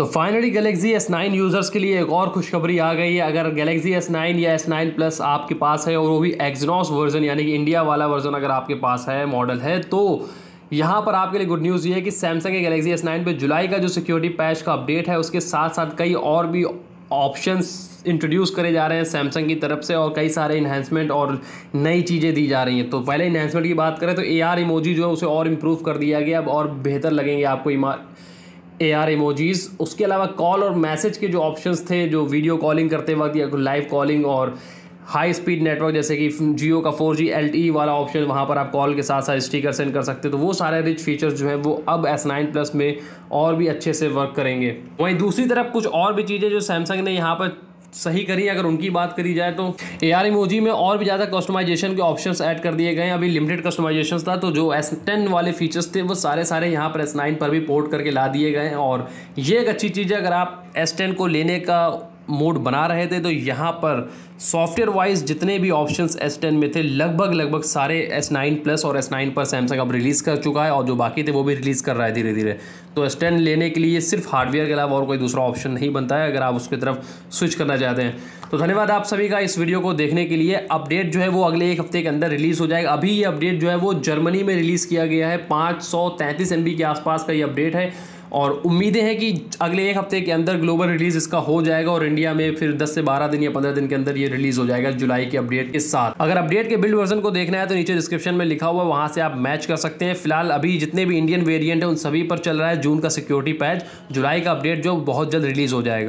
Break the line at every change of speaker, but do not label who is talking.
तो finally Galaxy S9 users के लिए एक और खुशखबरी आ गई है। अगर गैलेक्सी S9 या S9 प्लस आपके पास है और वो भी एक्जनॉस वर्जन यानी कि इंडिया वाला वर्जन अगर आपके पास है मॉडल है तो यहाँ पर आपके लिए गुड न्यूज़ ये है कि सैमसंग के गैलेक्सी एस नाइन पर जुलाई का जो सिक्योरिटी पैच का अपडेट है, उसके साथ साथ कई और भी ऑप्शंस इंट्रोड्यूस करे जा रहे हैं सैमसंग की तरफ़ से और कई सारे इन्हेंसमेंट और नई चीज़ें दी जा रही हैं। तो पहले इन्हेंसमेंट की बात करें तो ए आर इमोजी जो है उसे और इम्प्रूव कर दिया गया। अब और बेहतर लगेंगे आपको ए आर इमोजीज़ उसके अलावा कॉल और मैसेज के जो ऑप्शंस थे, जो वीडियो कॉलिंग करते वक्त या लाइव कॉलिंग और हाई स्पीड नेटवर्क जैसे कि जियो का फोर जी एल वाला ऑप्शन वहाँ पर आप कॉल के साथ साथ स्टिकर सेंड कर सकते हो। तो वो सारे रिच फीचर्स जो है, वो अब एस नाइन प्लस में और भी अच्छे से वर्क करेंगे। वहीं दूसरी तरफ़ कुछ और भी चीज़ें जो सैमसंग ने यहाँ पर सही करी, अगर उनकी बात करी जाए तो। ए आर इमोजी में और भी ज़्यादा कस्टमाइजेशन के ऑप्शन ऐड कर दिए गए हैं। अभी लिमिटेड कस्टमाइजेशन था तो जो एस टेन वाले फीचर्स थे, वो सारे सारे यहाँ पर एस नाइन पर भी पोर्ट करके ला दिए गए हैं। और ये एक अच्छी चीज़ है, अगर आप एस टेन को लेने का मोड बना रहे थे तो यहाँ पर सॉफ्टवेयर वाइज जितने भी ऑप्शंस एस टेन में थे, लगभग लगभग सारे एस नाइन प्लस और एस नाइन पर सैमसंग अब रिलीज़ कर चुका है और जो बाकी थे वो भी रिलीज़ कर रहा है धीरे धीरे तो एस टेन लेने के लिए सिर्फ़ हार्डवेयर के अलावा और कोई दूसरा ऑप्शन नहीं बनता है, अगर आप उसकी तरफ़ स्विच करना चाहते हैं। तो धन्यवाद आप सभी का इस वीडियो को देखने के लिए। अपडेट जो है वो अगले एक हफ़्ते के अंदर रिलीज़ हो जाएगा। अभी ये अपडेट जो है वो जर्मनी में रिलीज़ किया गया है, पाँच सौ के आसपास का ये अपडेट है। और उम्मीदें हैं कि अगले एक हफ़्ते के अंदर ग्लोबल रिलीज़ इसका हो जाएगा और इंडिया में फिर 10 से 12 दिन या 15 दिन के अंदर ये रिलीज़ हो जाएगा जुलाई के अपडेट के साथ। अगर अपडेट के बिल्ड वर्जन को देखना है तो नीचे डिस्क्रिप्शन में लिखा हुआ वहाँ से आप मैच कर सकते हैं। फ़िलहाल अभी जितने भी इंडियन वेरियंट हैं, उन सभी पर चल रहा है जून का सिक्योरिटी पैच। जुलाई का अपडेट जो बहुत जल्द रिलीज़ हो जाएगा।